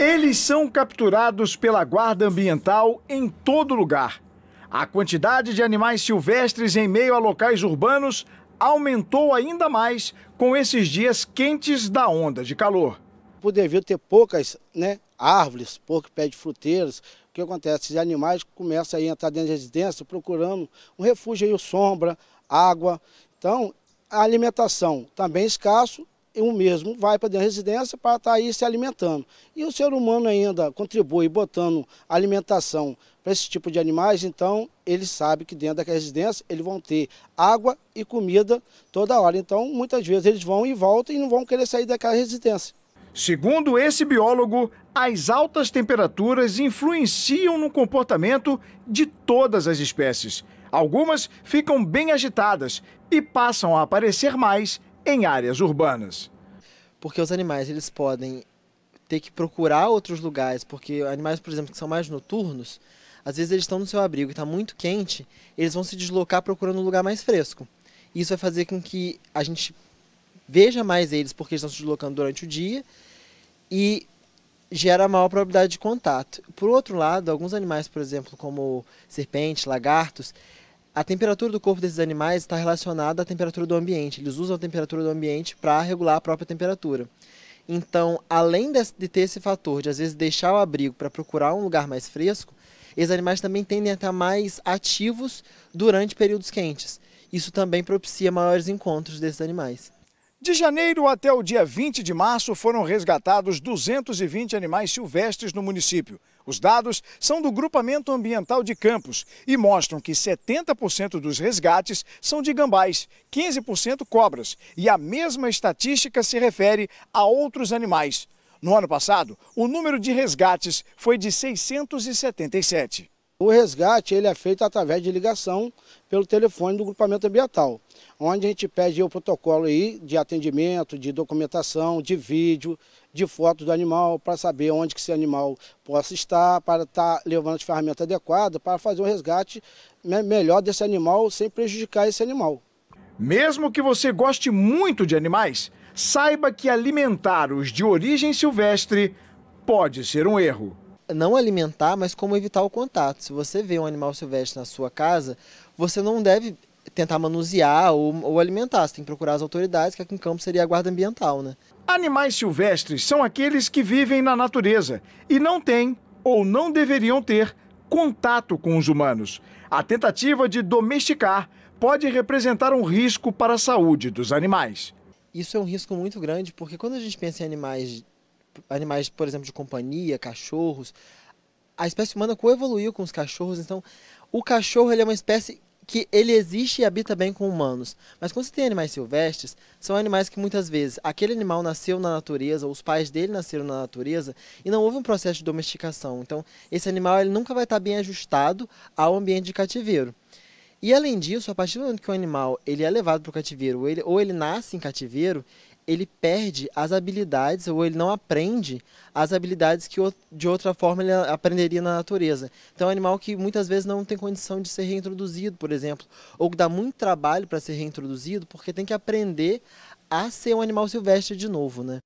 Eles são capturados pela Guarda Ambiental em todo lugar. A quantidade de animais silvestres em meio a locais urbanos aumentou ainda mais com esses dias quentes da onda de calor. Por devido ter poucas né, árvores, pouco pé de fruteiras, o que acontece? Esses animais começam a entrar dentro da residência procurando um refúgio aí, sombra, água. Então, a alimentação também escasso o mesmo vai para dentro da residência para estar tá aí se alimentando. E o ser humano ainda contribui botando alimentação para esse tipo de animais, então eles sabem que dentro daquela residência eles vão ter água e comida toda hora. Então, muitas vezes eles vão e voltam e não vão querer sair daquela residência. Segundo esse biólogo, as altas temperaturas influenciam no comportamento de todas as espécies. Algumas ficam bem agitadas e passam a aparecer mais em áreas urbanas. Porque os animais eles podem ter que procurar outros lugares, porque animais, por exemplo, que são mais noturnos, às vezes eles estão no seu abrigo e está muito quente, eles vão se deslocar procurando um lugar mais fresco. Isso vai fazer com que a gente veja mais eles porque eles estão se deslocando durante o dia e gera maior probabilidade de contato. Por outro lado, alguns animais, por exemplo, como serpentes, lagartos, a temperatura do corpo desses animais está relacionada à temperatura do ambiente. Eles usam a temperatura do ambiente para regular a própria temperatura. Então, além de ter esse fator de às vezes deixar o abrigo para procurar um lugar mais fresco, esses animais também tendem a estar mais ativos durante períodos quentes. Isso também propicia maiores encontros desses animais. De janeiro até o dia 20 de março foram resgatados 220 animais silvestres no município. Os dados são do Grupamento Ambiental de Campos e mostram que 70% dos resgates são de gambás, 15% cobras e a mesma estatística se refere a outros animais. No ano passado, o número de resgates foi de 677. O resgate ele é feito através de ligação pelo telefone do grupamento ambiental, onde a gente pede o protocolo aí de atendimento, de documentação, de vídeo, de foto do animal, para saber onde que esse animal possa estar, para estar tá levando as ferramentas adequadas, para fazer um resgate melhor desse animal sem prejudicar esse animal. Mesmo que você goste muito de animais, saiba que alimentar os de origem silvestre pode ser um erro não alimentar, mas como evitar o contato. Se você vê um animal silvestre na sua casa, você não deve tentar manusear ou, ou alimentar. Você tem que procurar as autoridades, que aqui em Campos seria a guarda ambiental, né? Animais silvestres são aqueles que vivem na natureza e não têm ou não deveriam ter contato com os humanos. A tentativa de domesticar pode representar um risco para a saúde dos animais. Isso é um risco muito grande, porque quando a gente pensa em animais animais, por exemplo, de companhia, cachorros. A espécie humana coevoluiu com os cachorros, então o cachorro ele é uma espécie que ele existe e habita bem com humanos. Mas quando você tem animais silvestres, são animais que muitas vezes aquele animal nasceu na natureza, ou os pais dele nasceram na natureza, e não houve um processo de domesticação. Então, esse animal ele nunca vai estar bem ajustado ao ambiente de cativeiro. E além disso, a partir do momento que o animal ele é levado para o cativeiro, ou ele, ou ele nasce em cativeiro, ele perde as habilidades ou ele não aprende as habilidades que de outra forma ele aprenderia na natureza. Então é um animal que muitas vezes não tem condição de ser reintroduzido, por exemplo, ou que dá muito trabalho para ser reintroduzido porque tem que aprender a ser um animal silvestre de novo, né?